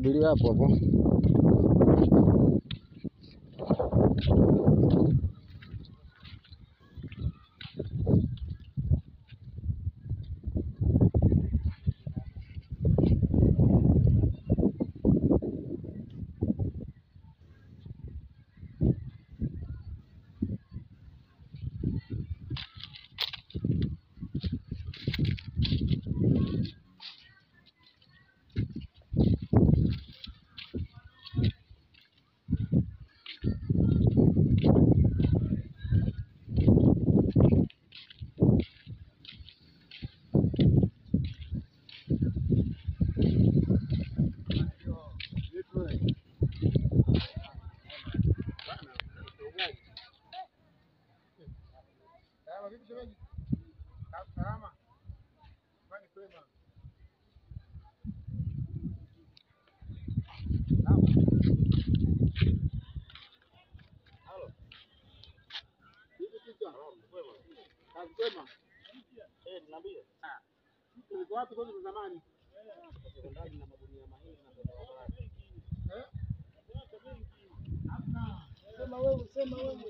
வீடியோவாக போகும் Vipi shemeji? Salama. Kwani kwema. Sema wewe, sema wewe.